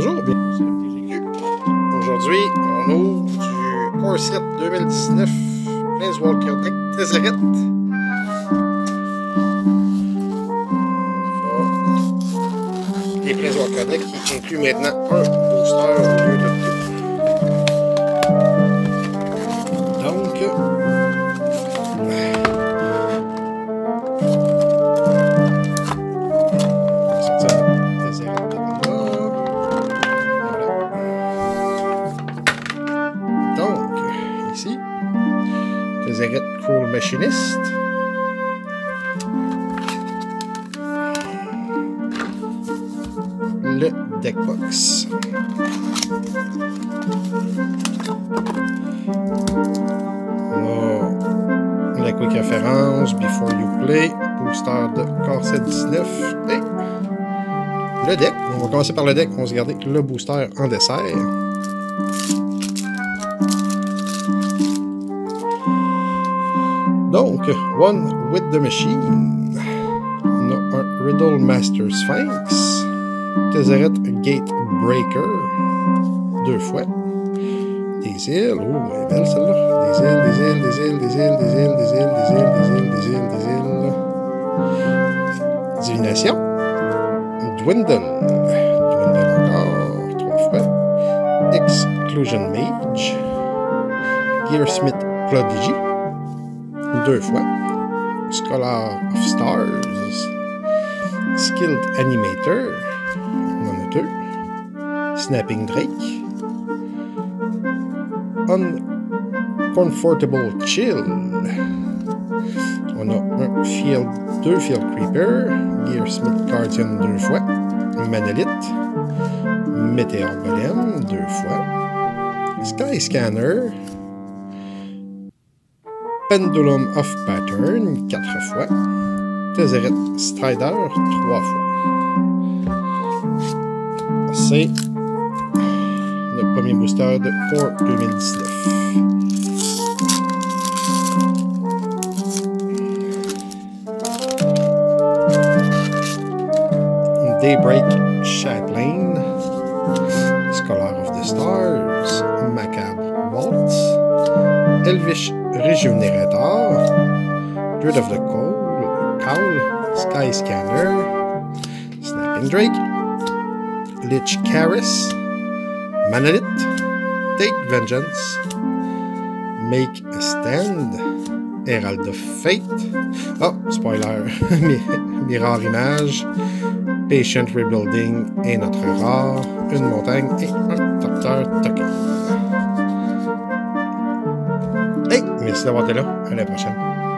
Bonjour, bienvenue Aujourd'hui, on ouvre du Corset 2019 Planeswalker Deck Tezzeret. Les Planeswalker Deck qui incluent maintenant un booster, deux, Tezzeret Cruel Machinist? Le deckbox. La quick référence, Before You Play, booster de Corset 19 et le deck. On va commencer par le deck, on va se garder le booster en dessert. Donc, One with the Machine. On a un Riddle Master Sphinx. Tezzeret Gate Breaker. Deux fois. Des îles. Oh, elle est belle celle-là. Des îles, des îles, des îles, des îles, des îles, des îles, des îles, des îles, des îles, des îles. Divination. Dwindle. Dwindle encore. Trois fois. Exclusion Mage. Gearsmith Prodigy. Deux fois. Scholar of Stars. Skilled Animator. On en a deux. Snapping Drake. Uncomfortable Chill. On a un Field, deux Field Creeper. Gearsmith Guardian deux fois. Manolith. Meteor Golem deux fois. Sky Scanner. Pendulum of Pattern, 4 fois. Tezzeret Strider, 3 fois. C'est le premier booster de Core 2019. Daybreak Chatelaine, Elvish Rejuvenator, Druid of the Cowl, Cowl, Sky Scanner, Snapping Drake, Lich Karis, Manolith, Take Vengeance, Make a Stand, Herald of Fate, oh, spoiler, Mirror Image, Patient Rebuilding et notre rare, une montagne et un docteur token. Quindi stavate là e ne passiamo.